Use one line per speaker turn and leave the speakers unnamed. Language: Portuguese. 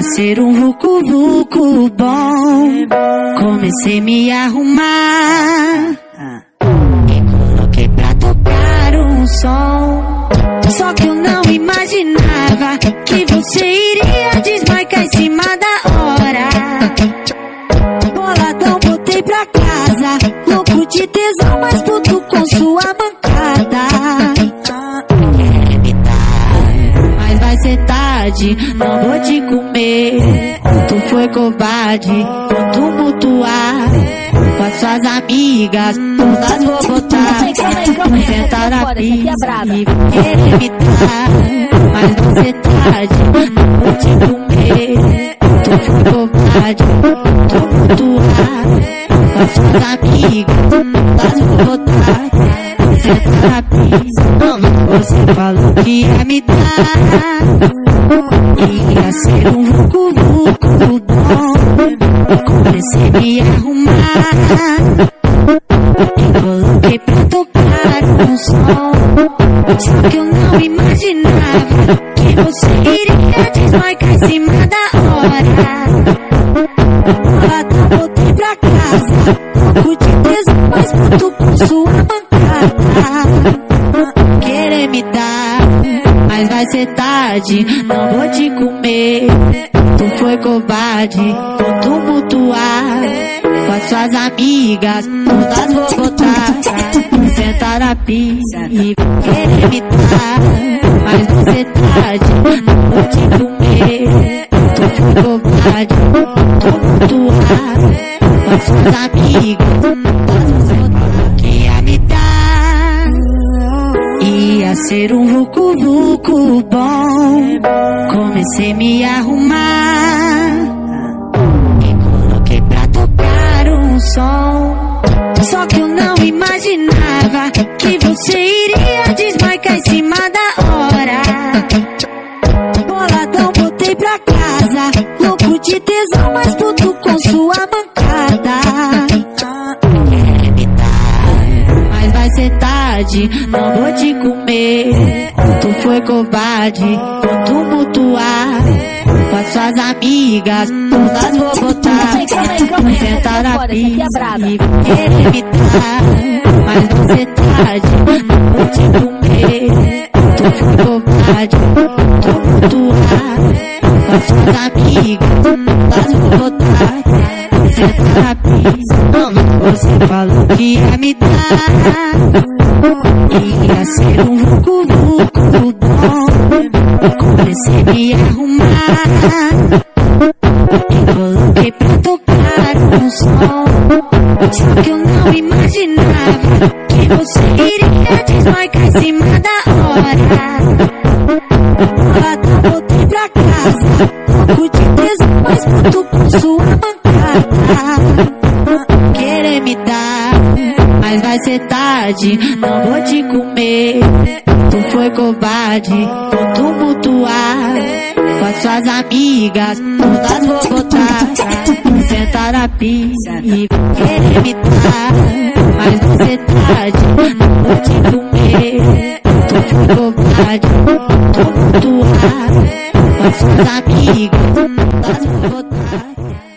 Ia ser um vucu vucu bom. Comecei a me arrumar. E coloquei pra tocar um som. Só que eu não imaginava que você iria desmarcar em cima da hora. Boladão, botei pra casa. Louco de tesão, mas puto Não vou te comer. Tu foi covarde, vou tumultuar. Com as suas amigas, todas vou botar. Sentar na pista e querer dar. Mas ser tarde, não vou te comer. Tu foi covarde, tumultuar. Com as suas amigas, todas vou botar. Sentar na pista, você falou que ia me dar. Ia ser um vucu vucu bom. Comecei a me arrumar. E coloquei pra tocar um som. Só que eu não imaginava que você iria desmarcar em cima da hora. Boladão, voltei pra casa. Pouco de tesão, mas puto com sua me dar, mas vai ser tarde. Não vou te comer. Tu foi covarde, vou tumultuar. Com as suas amigas, todas vou botar. Sentar na pista e querer dar. Mas vai ser tarde, não vou te comer. Tu foi covarde, tumultuar. Com as suas amigas, ser um vucu vucu bom. Comecei a me arrumar. E coloquei pra tocar um som. Só que eu não imaginava que você iria desmarcar em cima da hora. Boladão, botei pra casa. Louco de tesão, mas puto com sua mancada. Mas vai ser tarde. Não vou te comer. Tu foi covarde, vou tumultuar. Com as suas amigas, todas vou botar. Sentar na pista e querer dar. Mas ser tarde, vou te comer. Tu foi covarde, tumultuar. Com as suas amigas, todas vou botar. Na pista, você falou que ia me dar. Ia ser um vucu vucu bom. Comecei a me arrumar. E coloquei pra tocar um som. Só que eu não imaginava que você iria desmarcar em cima da hora. Boladão, voltei pra casa. Pouco de tesão, mas puto com sua mancada. Querer me dar, mas vai ser tarde. Não vou te comer. Tu foi covarde, vou tumultuar. Com as suas amigas, todas vou botar. Sentar na pista e querer me dar. Mas vai ser tarde, não vou te comer. Tu foi covarde, tumultuar. Com as suas amigas, todas vou botar.